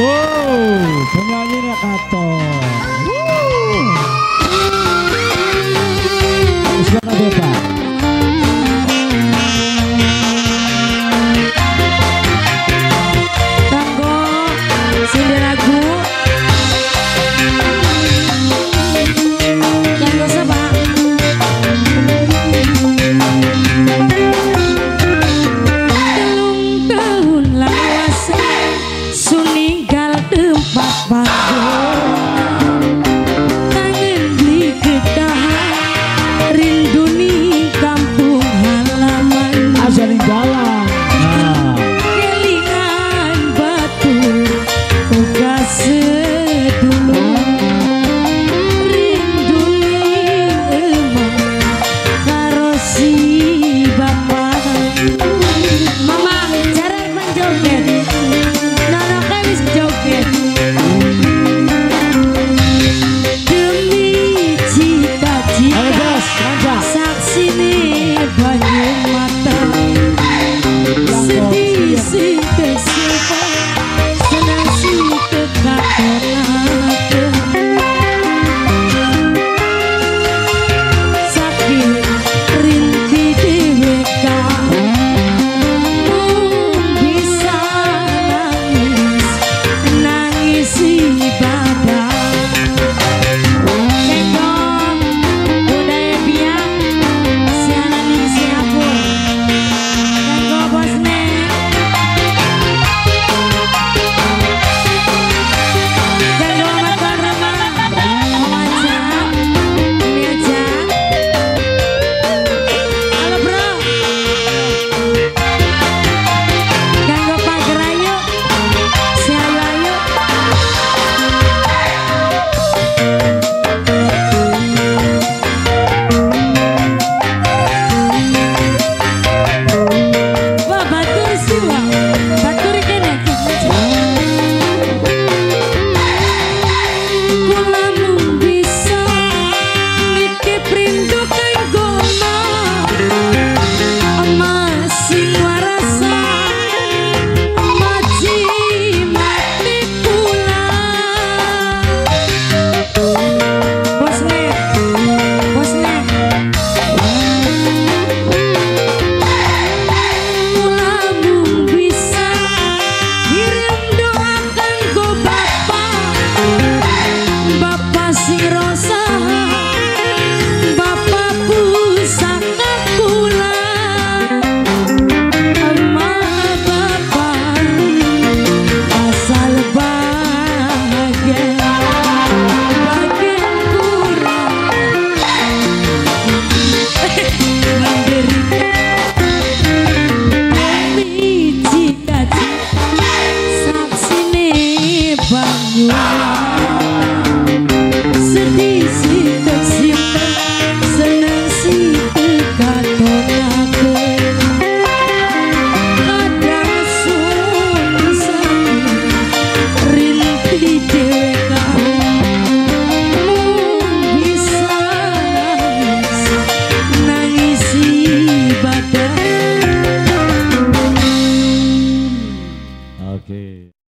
Tuh, penyanyi Rakato. Banyuwangi